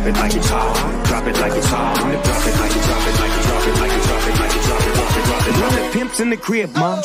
drop it like it's hot. Drop it like it's hot. Drop it like it, drop it like it, drop it like it, drop it like it, drop it, drop it, drop it, drop it. Pimps in the crib, mom.